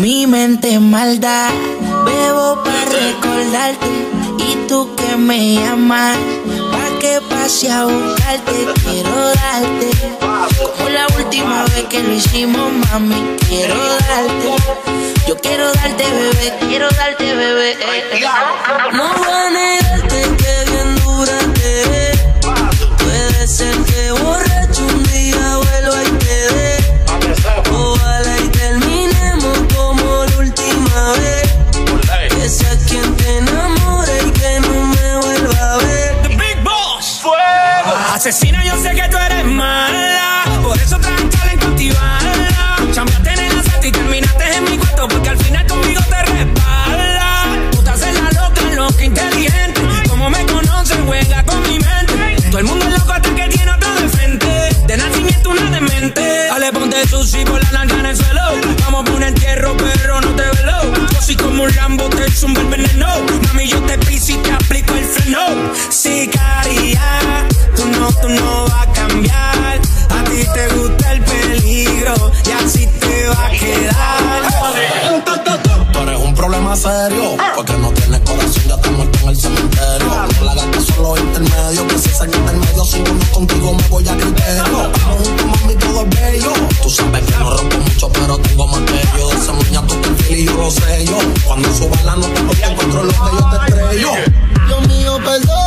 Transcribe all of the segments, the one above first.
Mi mente maldad, bebo para recordarte. Y tú que me llamas, pa' que pase a buscarte. Quiero darte, como la última vez que lo hicimos, mami. Quiero darte, yo quiero darte, bebé. Quiero darte, bebé. No voy a negarte que bien dura te Puede ser que borracho Asesina, yo sé que tú eres mala. Por eso tranquila en cautivarla. Champiaste en el asalto y terminaste en mi cuarto. Porque al final conmigo te respalda. Tú en la loca, loca, inteligente. Como me conoces, juega con mi mente. Todo el mundo es loco hasta que tiene otro de frente. De nacimiento una demente. Dale, ponte sushi por la te gusta el peligro y así te va a quedar. Tú eres un problema serio, porque no tienes corazón, ya estás muerto en el cementerio. No la gastas solo intermedio, que si se quita el medio, si yo no contigo me voy a criterio. Estamos juntos, mami, todo es bello. Tú sabes que no rompo mucho, pero tengo más que yo. De esa muña tú te y yo lo sé yo. Cuando suba la nota, no te encuentro lo que yo te estrello. Dios mío, perdón,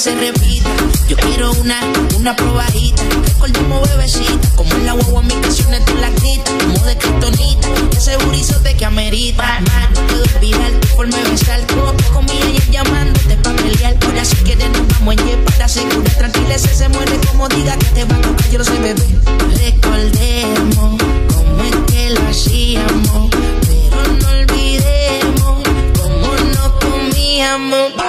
se repita. Yo quiero una, una probadita. Recordemos bebecita, como en la guagua mis canciones tú las quitas. Como de criptonita, ese burizote que amerita. Man, no puedo olvidar tu forma de besar. Como te comí llamándote pa' pelear. Ahora si quieres nos vamos en para asegurar. Tranquila, ese se muere como diga que te va a tocar. Yo no sé, bebé. Recordemos cómo es que lo hacíamos. Pero no olvidemos cómo nos comíamos.